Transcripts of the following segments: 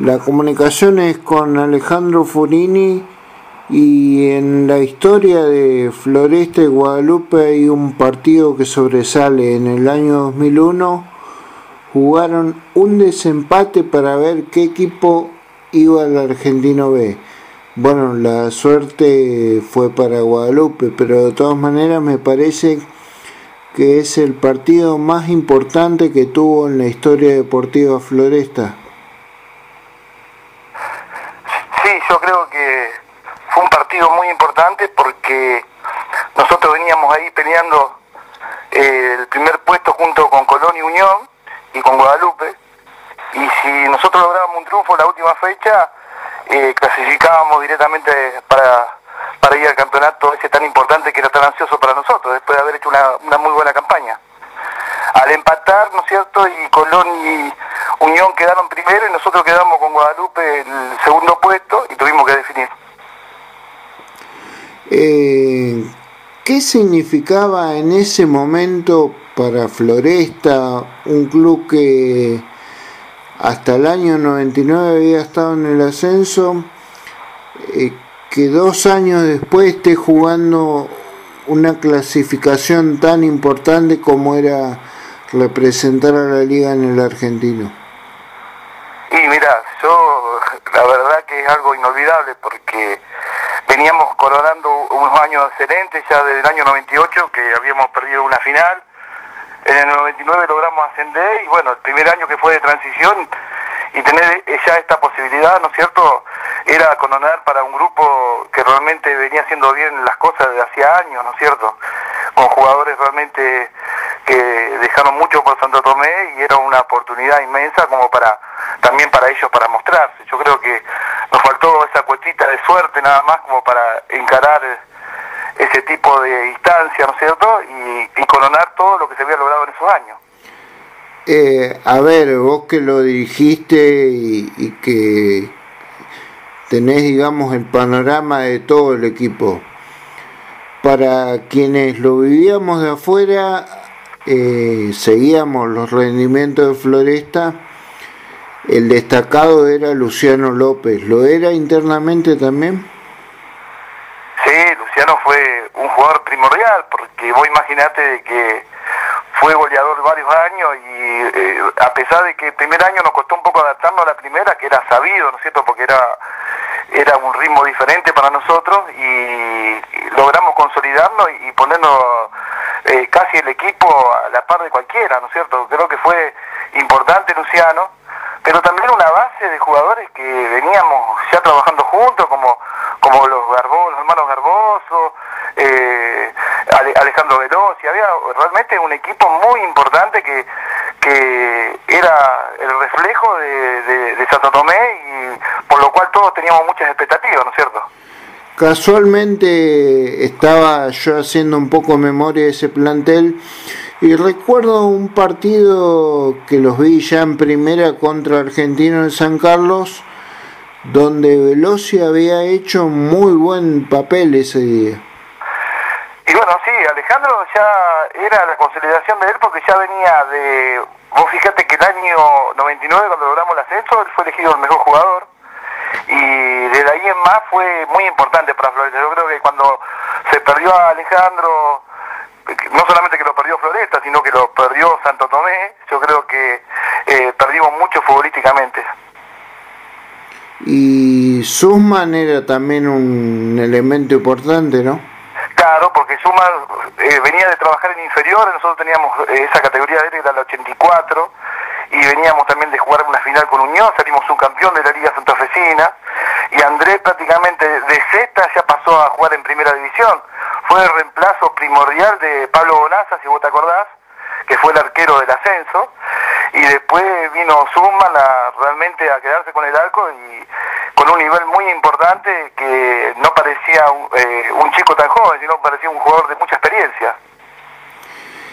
La comunicación es con Alejandro Furini y en la historia de Floresta y Guadalupe hay un partido que sobresale. En el año 2001 jugaron un desempate para ver qué equipo iba al Argentino B. Bueno, la suerte fue para Guadalupe, pero de todas maneras me parece que es el partido más importante que tuvo en la historia deportiva Floresta. Sí, yo creo que fue un partido muy importante porque nosotros veníamos ahí peleando eh, el primer puesto junto con Colón y Unión y con Guadalupe. Y si nosotros lográbamos un triunfo en la última fecha, eh, clasificábamos directamente para, para ir al campeonato ese tan importante que era tan ansioso para nosotros, después de haber hecho una, una muy buena campaña. Al empatar, ¿no es cierto? Y Colón y Unión quedaron primero y nosotros quedamos con Guadalupe el segundo puesto y tuvimos que definir. Eh, ¿Qué significaba en ese momento para Floresta, un club que hasta el año 99 había estado en el ascenso, eh, que dos años después esté jugando una clasificación tan importante como era representar a la liga en el argentino? Y mira, yo la verdad que es algo inolvidable porque veníamos coronando unos años excelentes ya desde el año 98 que habíamos perdido una final en el 99 logramos ascender y bueno, el primer año que fue de transición y tener ya esta posibilidad, ¿no es cierto? Era coronar para un grupo que realmente venía haciendo bien las cosas desde hacía años, ¿no es cierto? Con jugadores realmente que dejaron mucho por Santo Tomé y era una oportunidad inmensa como para también para ellos para mostrarse. Yo creo que faltó esa cuetita de suerte nada más como para encarar ese tipo de instancia, ¿no es cierto? Y, coronar todo lo que se había logrado en esos años. Eh, a ver, vos que lo dirigiste y, y, que tenés, digamos, el panorama de todo el equipo, para quienes lo vivíamos de afuera, eh, seguíamos los rendimientos de Floresta, el destacado era Luciano López, ¿lo era internamente también? Sí, Luciano fue un jugador primordial, porque vos imaginate que fue goleador varios años y eh, a pesar de que el primer año nos costó un poco adaptarnos a la primera, que era sabido, ¿no es cierto? Porque era, era un ritmo diferente para nosotros y, logramos consolidarnos y, y ponernos eh, casi el equipo a la par de cualquiera, ¿no es cierto? Creo que fue importante Luciano, pero también una base de jugadores que veníamos ya trabajando juntos, como, como los Garbó, los hermanos Garboso, eh, Alejandro Veloz, y había realmente un equipo muy importante que, que era el reflejo de, de, de Santo Tomé y por lo cual todos teníamos muchas expectativas, ¿no es cierto? Casualmente estaba yo haciendo un poco memoria de ese plantel y recuerdo un partido que los vi ya en primera contra Argentino en San Carlos, donde Veloci había hecho muy buen papel ese día. Y bueno, sí, Alejandro ya era la consolidación de él porque ya venía de... Vos fíjate que el año 99 cuando logramos el ascenso, él fue elegido el mejor jugador y desde ahí en más fue muy importante para Floresta. Yo creo que cuando se perdió a Alejandro, no solamente que lo perdió Floresta, sino que lo perdió Santo Tomé, yo creo que eh, perdimos mucho futbolísticamente. Y Sussman era también un elemento importante, ¿no? Claro, porque Sussman eh, venía de trabajar en inferiores, nosotros teníamos eh, esa categoría de él, era la 84, y veníamos también de jugar una final con Unión, salimos un campeón de la Liga Santafesina, y Andrés prácticamente de sexta ya pasó a jugar en primera división. Fue el reemplazo primordial de Pablo Bonaza, si vos te acordás, que fue el arquero del ascenso, y después vino Zumman a realmente a quedarse con el arco y con un nivel muy importante que no parecía un, eh, un chico tan joven, sino parecía un jugador de mucha experiencia.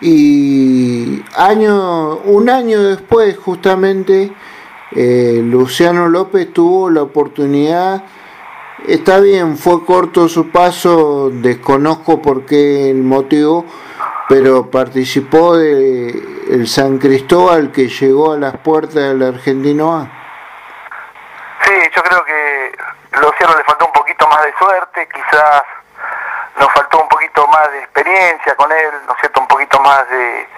Y año, un año después justamente eh, Luciano López tuvo la oportunidad, está bien, fue corto su paso, desconozco por qué el motivo, pero participó de el San Cristóbal que llegó a las puertas del Argentino A. Sí, yo creo que Luciano le faltó un poquito más de suerte, quizás nos faltó un poquito más de experiencia con él, ¿no es cierto? Un poquito más de,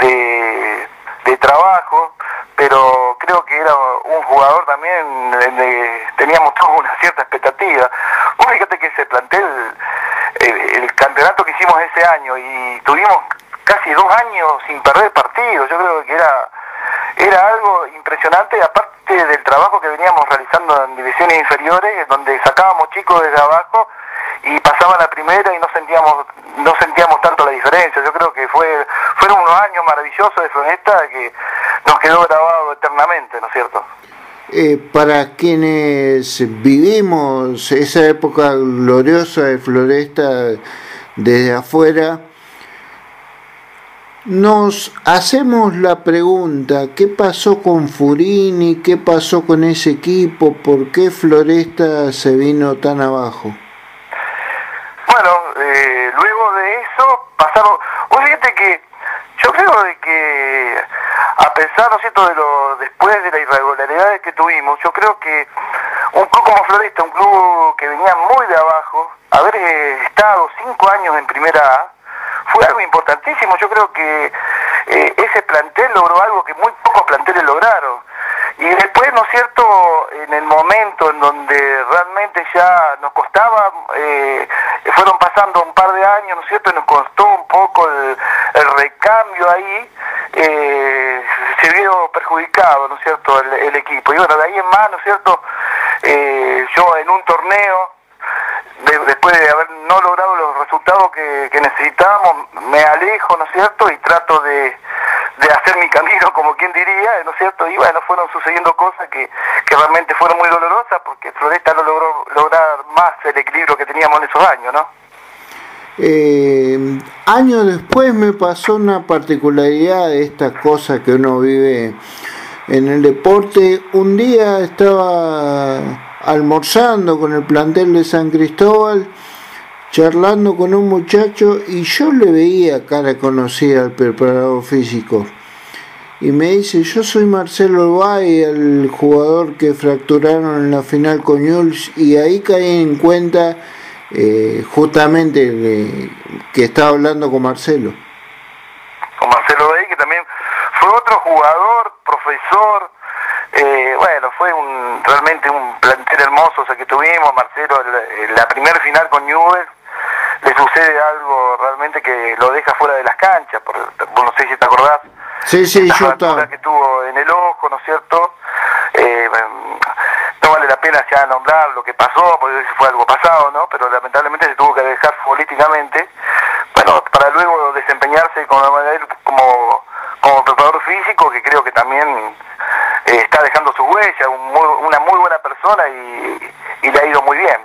de, de trabajo, pero creo que era un jugador también, de, teníamos toda una cierta expectativa. Fíjate que ese plantel, el, campeonato que hicimos ese año y tuvimos casi dos años sin perder partidos, yo creo que era, era algo impresionante, aparte del trabajo que veníamos realizando en divisiones inferiores, donde sacábamos chicos desde abajo y pasaban la primera y no sentíamos no sentíamos tanto la diferencia. Yo creo que fue fueron unos años maravillosos de Floresta que nos quedó grabado eternamente, ¿no es cierto? Eh, para quienes vivimos esa época gloriosa de Floresta desde afuera, nos hacemos la pregunta, ¿qué pasó con Furini? ¿Qué pasó con ese equipo? ¿Por qué Floresta se vino tan abajo? Bueno, eh, luego de eso pasaron... Vos fíjate que yo creo de que a pesar, ¿no es cierto?, de lo después de las irregularidades que tuvimos, yo creo que un club como Floresta, un club que venía muy de abajo, haber eh, estado cinco años en Primera A, fue algo importantísimo. Yo creo que eh, ese plantel logró algo que muy pocos planteles lograron. Y después, ¿no es cierto?, en el momento en donde realmente ya nos costaba, eh, fueron pasando un par de años, ¿no es cierto?, y nos costó un poco el, recambio ahí, eh, se vio perjudicado, ¿no es cierto?, el, equipo. Y bueno, de ahí en más, ¿no es cierto?, eh, yo en un torneo, después de haber no logrado los resultados que, que necesitábamos, me alejo, ¿no es cierto?, y trato de de hacer mi camino, como quien diría, ¿no es cierto? Y bueno, fueron sucediendo cosas que, que realmente fueron muy dolorosas porque Floresta no logró lograr más el equilibrio que teníamos en esos años, ¿no? Eh, años después me pasó una particularidad de estas cosas que uno vive en el deporte. Un día estaba almorzando con el plantel de San Cristóbal charlando con un muchacho y yo le veía cara conocida al preparador físico. Y me dice, yo soy Marcelo Bay, el jugador que fracturaron en la final con Jules, y ahí caí en cuenta eh, justamente que estaba hablando con Marcelo. Con Marcelo Bay, que también fue otro jugador, profesor, eh, bueno, fue un, realmente un plantel hermoso o sea, que tuvimos, Marcelo, la, la primera final con Newell le sucede algo realmente que lo deja fuera de las canchas, por, no sé si te acordás. Sí, sí, yo que tuvo en el ojo, ¿no es cierto? Eh, no vale la pena ya nombrar lo que pasó, porque fue algo pasado, ¿no? Pero lamentablemente se tuvo que dejar políticamente, bueno, para luego desempeñarse como, como, como preparador físico, que creo que también eh, está dejando su huella, una muy buena persona y, y le ha ido muy bien.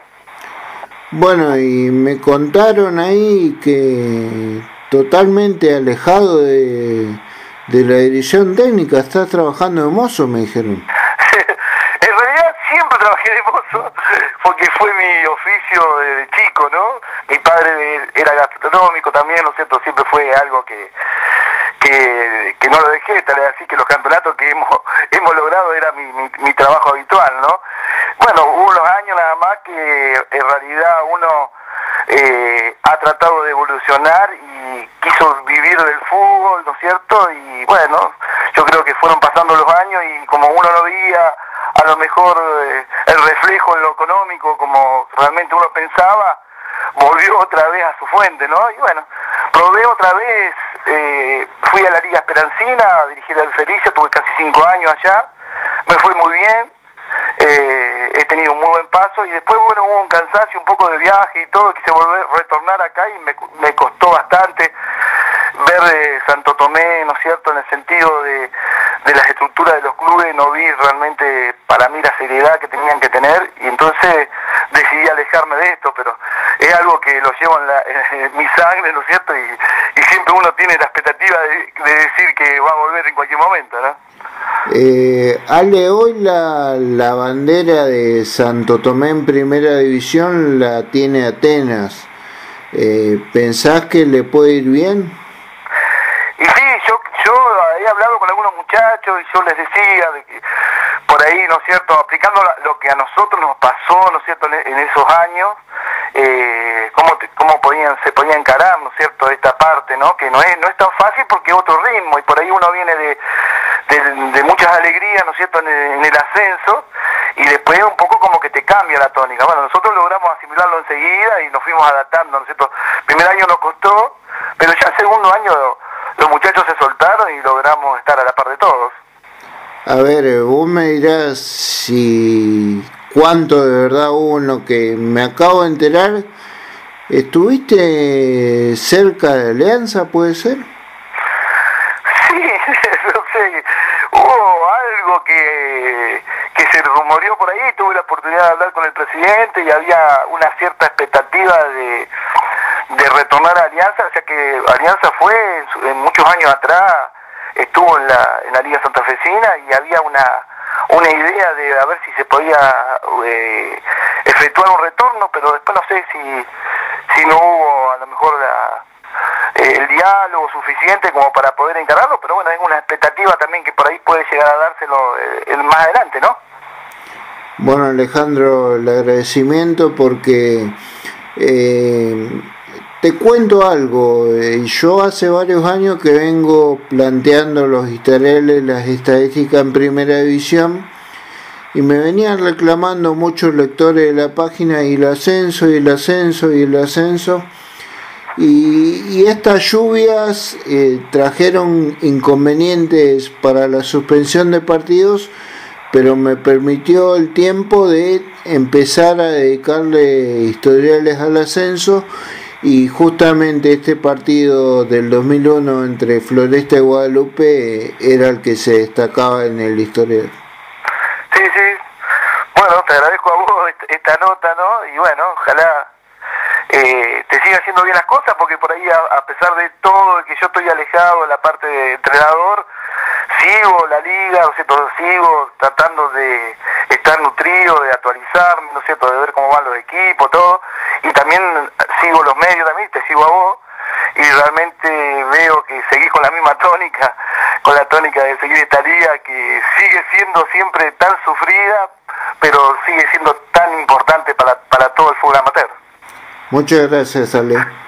Bueno, y me contaron ahí que totalmente alejado de, la dirección técnica, estás trabajando de mozo, me dijeron. en realidad siempre trabajé de mozo, porque fue mi oficio de chico, ¿no? Mi padre era gastronómico también, ¿no es cierto? Siempre fue algo que, que, que no lo dejé, tal vez así que los campeonatos que hemos, hemos logrado era mi, mi, mi trabajo habitual, ¿no? Bueno, hubo unos años nada más que en realidad uno eh, ha tratado de evolucionar y quiso vivir del fútbol, ¿no es cierto? Y bueno, yo creo que fueron pasando los años y como uno no veía a lo mejor eh, el reflejo en lo económico como realmente uno pensaba, volvió otra vez a su fuente, ¿no? Y bueno, probé otra vez, eh, fui a la Liga Esperancina a dirigir al Felicia, tuve casi cinco años allá, me fue muy bien, eh, he tenido un muy buen paso y después, bueno, hubo un cansancio, un poco de viaje y todo, quise volver retornar acá y me, me costó bastante ver de Santo Tomé, ¿no es cierto?, en el sentido de, de las estructuras de los clubes, no vi realmente para mí la seriedad que tenían que tener y entonces decidí alejarme de esto, pero es algo que lo llevo en, la, en mi sangre, ¿no es cierto?, y, y, siempre uno tiene la expectativa de, de decir que va a volver en cualquier momento, ¿no? Eh, Ale, hoy la, la bandera de Santo Tomé en primera división la tiene Atenas. Eh, ¿Pensás que le puede ir bien? Y sí, yo, yo he hablado con algunos muchachos y yo les decía de que por ahí, ¿no es cierto?, aplicando lo que a nosotros nos pasó, ¿no es cierto?, en, esos años, eh, cómo, cómo podían, se podía encarar, ¿no cierto?, esta parte, ¿no?, que no es, no es tan fácil porque es otro ritmo, y por ahí uno viene de, de, muchas alegrías, ¿no es cierto?, en el, ascenso, y después un poco como que te cambia la tónica. Bueno, nosotros logramos asimilarlo enseguida y nos fuimos adaptando, ¿no es cierto? Primer año nos costó, pero ya el segundo año los muchachos se soltaron y logramos estar a la par de todos. A ver, vos me dirás si cuánto de verdad hubo en lo que me acabo de enterar. ¿Estuviste cerca de Alianza, puede ser? Sí, no sé. Hubo algo que, que se rumoreó por ahí. Tuve la oportunidad de hablar con el presidente y había una cierta expectativa de, de retornar a Alianza. O sea que Alianza fue en muchos años atrás estuvo en la, en la Liga Santafesina y había una, una idea de a ver si se podía eh, efectuar un retorno, pero después no sé si, si no hubo a lo mejor eh, el diálogo suficiente como para poder encararlo, pero bueno, es una expectativa también que por ahí puede llegar a dárselo eh, el más adelante, ¿no? Bueno, Alejandro, el agradecimiento porque eh, te cuento algo, eh, yo hace varios años que vengo planteando los historiales, las estadísticas en primera división y me venían reclamando muchos lectores de la página y el ascenso y el ascenso y el ascenso. Y, estas lluvias eh, trajeron inconvenientes para la suspensión de partidos, pero me permitió el tiempo de empezar a dedicarle historiales al ascenso y justamente este partido del 2001 entre Floresta y Guadalupe era el que se destacaba en el historial. Sí, sí. Bueno, te agradezco a vos esta nota, ¿no? Y bueno, ojalá eh, te siga haciendo bien las cosas, porque por ahí, a, pesar de todo, que yo estoy alejado de la parte de entrenador, sigo la liga, ¿no es cierto? Sigo tratando de estar nutrido, de actualizarme, ¿no es cierto? De ver cómo van los equipos, todo. Y también sigo los medios también, te sigo a vos. Y realmente veo que seguís con la misma tónica, con la tónica de seguir esta liga que sigue siendo siempre tan sufrida, pero sigue siendo tan importante para, para todo el fútbol amateur. Muchas gracias, Ale.